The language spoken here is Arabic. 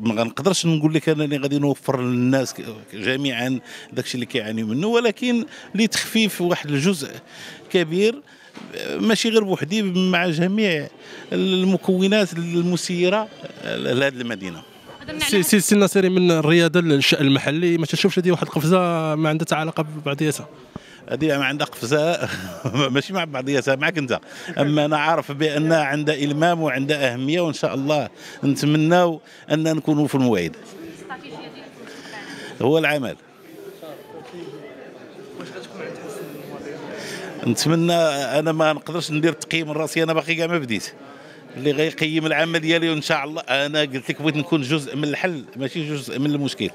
ما غنقدرش نقول لك انني غادي نوفر للناس جميعا داكشي اللي كيعانيو منه ولكن لتخفيف واحد الجزء كبير ماشي غير بوحدي مع جميع المكونات المسيرة لهذه المدينة. سي سي سي ناصري من الرياضه للشأن المحلي ما تشوفش هذه واحد القفزة ما عندها علاقة ببعضياتها هذه ما عندها قفزة. ماشي مع بعضياتها معك أنت. أما أنا عارف بانها عندها إلمام وعندها أهمية وإن شاء الله نتمناو أن نكونوا في الموعد. هو العمل. نتمنى أنا ما نقدرش ندير تقييم راسي أنا باقي كاع ما بديت. اللي غيقيم العمل ديالي وإن شاء الله أنا قلت لك بغيت نكون جزء من الحل ماشي جزء من المشكل.